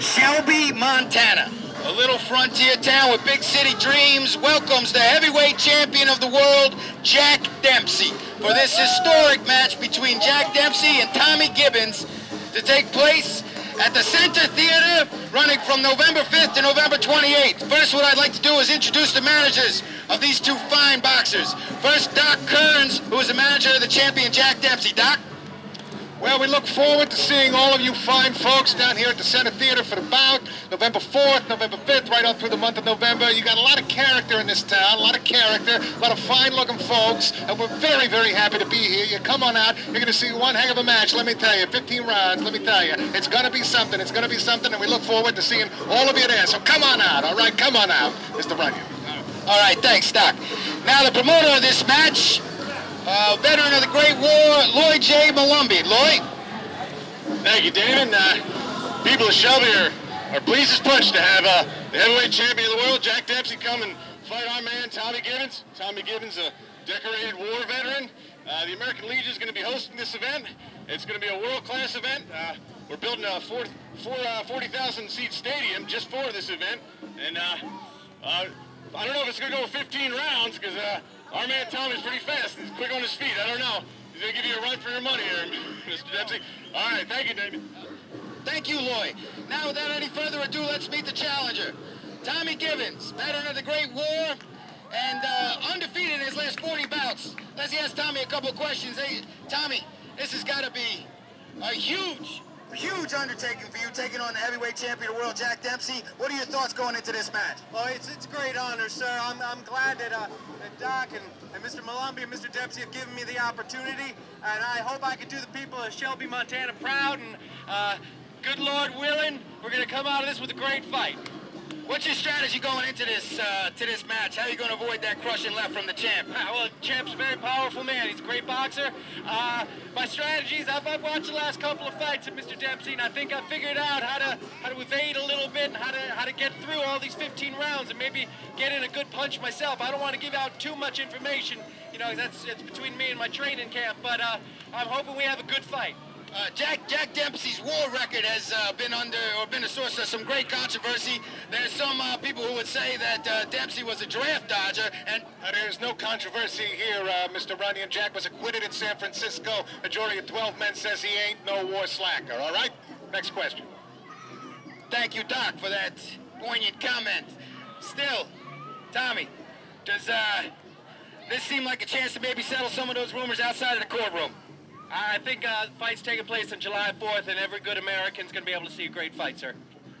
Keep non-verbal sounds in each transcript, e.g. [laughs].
Shelby, Montana. A little frontier town with big city dreams welcomes the heavyweight champion of the world, Jack Dempsey, for this historic match between Jack Dempsey and Tommy Gibbons to take place at the Center Theater running from November 5th to November 28th. First, what I'd like to do is introduce the managers of these two fine boxers. First, Doc Kearns, who is the manager of the champion Jack Dempsey. Doc? Well, we look forward to seeing all of you fine folks down here at the Center Theater for the bout, November 4th, November 5th, right on through the month of November. You got a lot of character in this town, a lot of character, a lot of fine-looking folks, and we're very, very happy to be here. You come on out, you're going to see one heck of a match, let me tell you. 15 rounds, let me tell you. It's going to be something, it's going to be something, and we look forward to seeing all of you there. So come on out, all right? Come on out, Mr. Runyon. All right, thanks, Doc. Now, the promoter of this match, uh, veteran of the Great War, Lloyd J. Molumby. Lloyd? Thank you, Damon. Uh, people of Shelby are, are pleased as punch to have uh, the heavyweight champion of the world, Jack Dempsey, come and fight our man, Tommy Gibbons. Tommy Gibbons, a decorated war veteran. Uh, the American Legion is going to be hosting this event. It's going to be a world-class event. Uh, we're building a four, four, uh, 40,000 seat stadium just for this event. And I don't know if it's going to go 15 rounds because our man Tommy's pretty fast. He's quick on his feet. I don't know. He's going to give you a run for your money here, [laughs] Mr. Dempsey. All right, thank you, David. Thank you, Lloyd. Now, without any further ado, let's meet the challenger. Tommy Gibbons, veteran of the Great War, and uh, undefeated in his last 40 bouts. Let's ask Tommy a couple questions. Hey, Tommy, this has got to be a huge, huge undertaking for you, taking on the heavyweight champion of the world, Jack Dempsey. What are your thoughts going into this match? Well, it's, it's a great honor, sir. I'm, I'm glad that, uh, that Doc and, and Mr. Molumby and Mr. Dempsey have given me the opportunity, and I hope I can do the people of Shelby, Montana proud, and uh, good Lord willing, we're going to come out of this with a great fight. What's your strategy going into this uh, to this match? How are you going to avoid that crushing left from the champ? [laughs] Well, champ's a very powerful man. He's a great boxer. Uh, my strategies, I've, I've, watched the last couple of fights of Mr. Dempsey, and I think I figured out how to how to evade a little bit and how to how to get through all these 15 rounds and maybe get in a good punch myself. I don't want to give out too much information. You know, that's it's between me and my training camp, but uh, I'm hoping we have a good fight. Uh, Jack Jack Dempsey's war record has uh, been under or been a source of some great controversy. There's some uh, people who would say that uh, Dempsey was a draft dodger, and uh, there's no controversy here, uh, Mr. Runyon. Jack was acquitted in San Francisco. A jury of 12 men says he ain't no war slacker. All right. Next question. Thank you, Doc, for that poignant comment. Still, Tommy, does this seem like a chance to maybe settle some of those rumors outside of the courtroom? I think uh, the fight's taking place on July 4th, and every good American's going to be able to see a great fight, sir.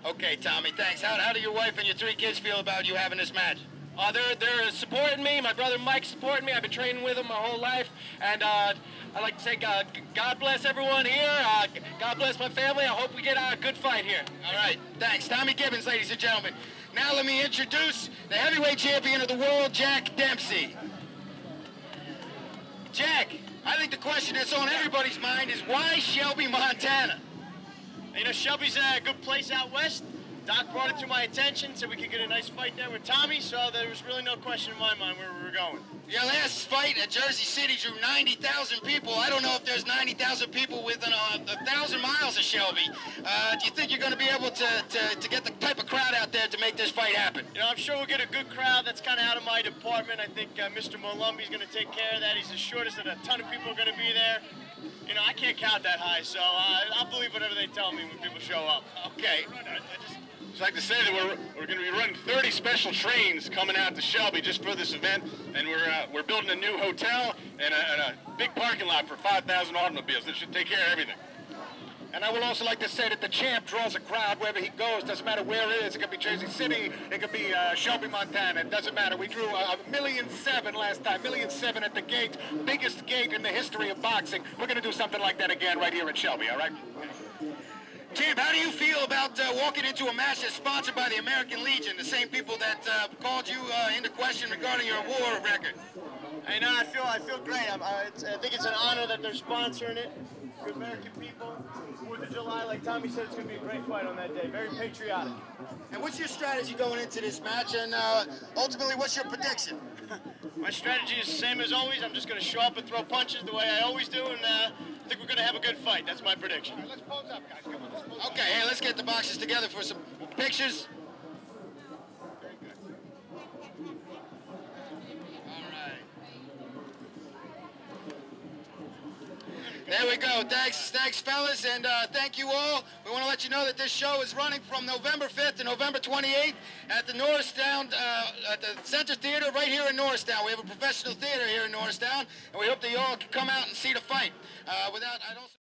Okay, Tommy, thanks. How, how do your wife and your three kids feel about you having this match? Uh, they're, they're supporting me. My brother Mike's supporting me. I've been training with him my whole life. And uh, I'd like to say uh, God bless everyone here. Uh, God bless my family. I hope we get a good fight here. All right, thanks. Tommy Gibbons, ladies and gentlemen. Now let me introduce the heavyweight champion of the world, Jack Dempsey. Jack, I think the question that's on everybody's mind is why Shelby, Montana? You know, Shelby's a good place out west. Doc brought it to my attention so we could get a nice fight there with Tommy, so there was really no question in my mind where we were going. Your last fight at Jersey City drew 90,000 people. I don't know if there's 90,000 people within a, a, thousand miles of Shelby. Uh, do you think you're going to be able to, to, to, get the type of crowd out there to make this fight happen? You know, I'm sure we'll get a good crowd. That's kind of out of my department. I think uh, Mr. Molumby's going to take care of that. He's assured us that a ton of people are going to be there. You know, I can't count that high, so uh, I'll believe whatever they tell me when people show up. Okay. I'd like to say that we're, we're going to be running 30 special trains coming out to Shelby just for this event, and we're uh, we're building a new hotel and a, and a big parking lot for 5,000 automobiles. That should take care of everything. And I would also like to say that the champ draws a crowd wherever he goes. Doesn't matter where it is. It could be Jersey City. It could be uh, Shelby, Montana. It doesn't matter. We drew a, a million seven last time. Million seven at the gate. Biggest gate in the history of boxing. We're going to do something like that again right here at Shelby, all right? Champ, how do you feel about uh, walking into a match that's sponsored by the American Legion, the same people that uh, called you uh, into question regarding your war record? I know. I feel. I feel great. I, I think it's an honor that they're sponsoring it. For American people. Fourth of July, like Tommy said, it's going to be a great fight on that day. Very patriotic. And what's your strategy going into this match? And uh, ultimately, what's your prediction? [laughs] My strategy is the same as always. I'm just going to show up and throw punches the way I always do, and uh, I think we're going to have a good fight. That's my prediction. Right, let's pose up, guys. Come on, let's pose up. Okay, hey, let's get the boxes together for some pictures. Very good. All right. There we go. Thanks, thanks, fellas, and uh, thank you all. We want to let you know that this show is running from November 5th to November 28th at the Norristown, uh, at the Center Theater right here in Norristown. We have a professional theater here in Norristown, and we hope that you all can come out and see the fight. Uh, without, I don't.